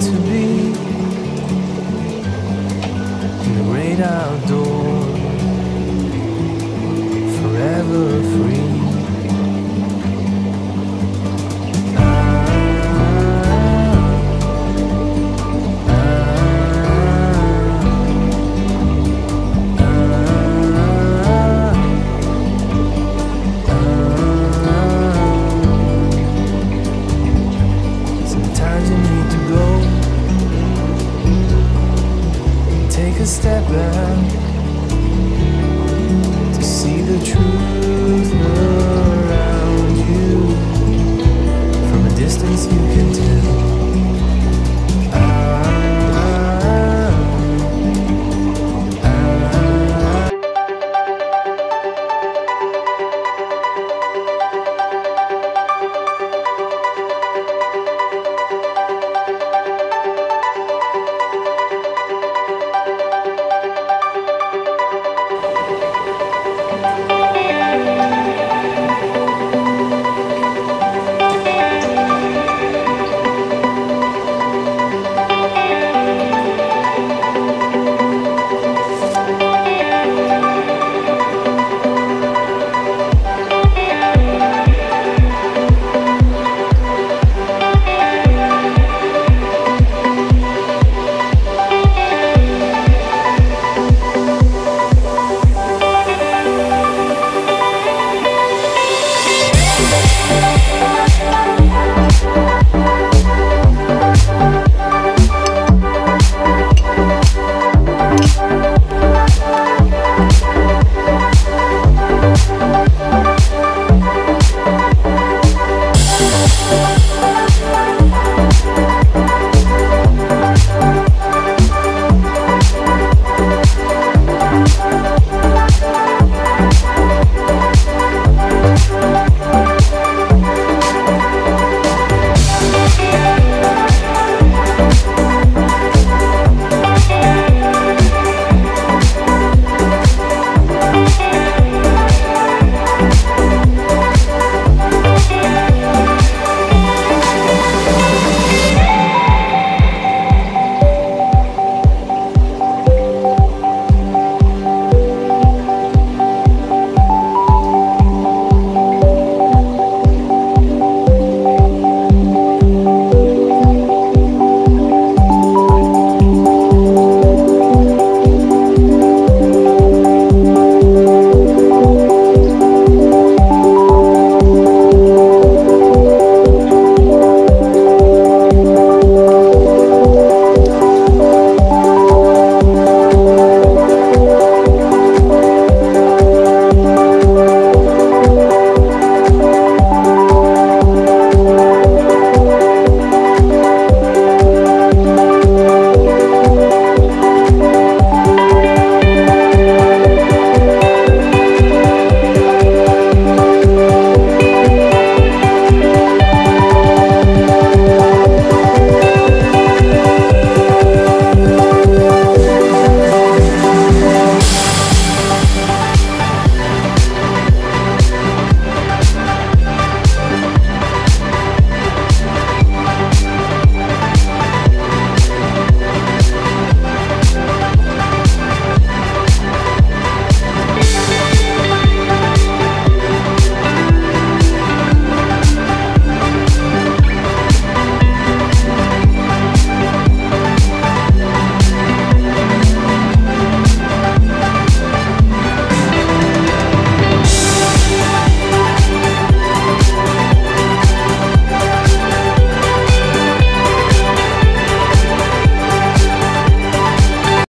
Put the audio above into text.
To be. In the great outdoors,